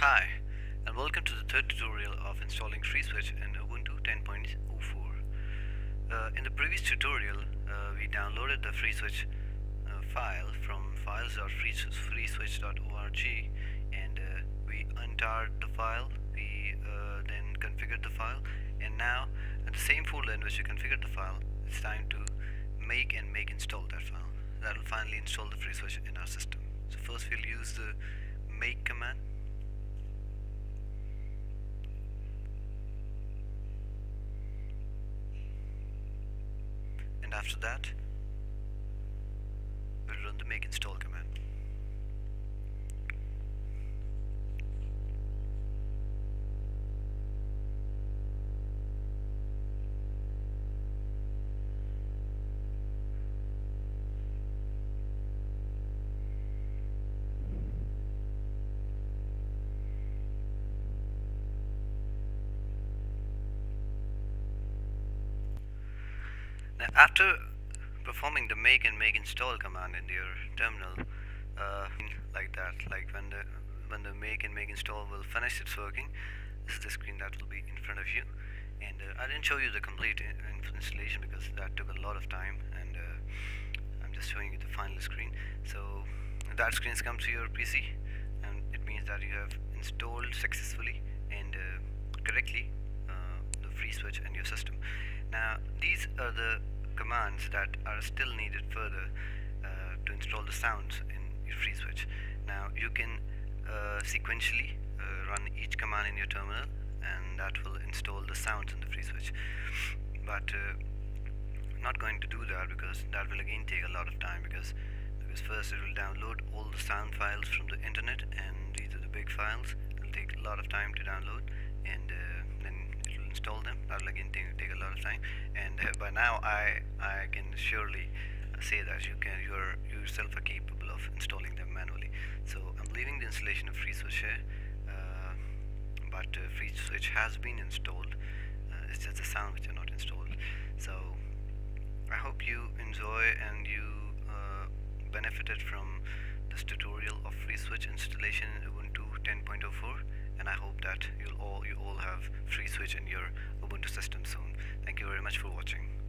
Hi, and welcome to the third tutorial of installing FreeSwitch in Ubuntu 10.04. Uh, in the previous tutorial, uh, we downloaded the FreeSwitch uh, file from files.freeswitch.org and uh, we untarred the file, we uh, then configured the file, and now in the same folder in which we configured the file, it's time to make and make install that file. That will finally install the FreeSwitch in our system. So first we'll use the make command and after that. We'll run the make install command Now, after performing the make and make install command in your terminal, uh, like that, like when the when the make and make install will finish its working, this is the screen that will be in front of you. And uh, I didn't show you the complete in installation because that took a lot of time, and uh, I'm just showing you the final screen. So that screen comes to your PC, and it means that you have installed successfully and uh, correctly uh, the FreeSwitch in your system. Now these are the commands that are still needed further uh, to install the sounds in your FreeSwitch. Now you can uh, sequentially uh, run each command in your terminal and that will install the sounds in the FreeSwitch. But uh, not going to do that because that will again take a lot of time because because first it will download all the sound files from the internet and these are the big files. It will take a lot of time to download and uh, then it will install them. That will again take, take a lot of time. And uh, by now I I can surely say that you can you're yourself are capable of installing them manually. So I'm leaving the installation of FreeSwitch here, uh, but uh, FreeSwitch has been installed. Uh, it's just the sound which are not installed. So I hope you enjoy and you uh, benefited from this tutorial of FreeSwitch installation in Ubuntu 10.04 and I hope that you'll all you all have FreeSwitch in your Ubuntu system soon. Thank you very much for watching.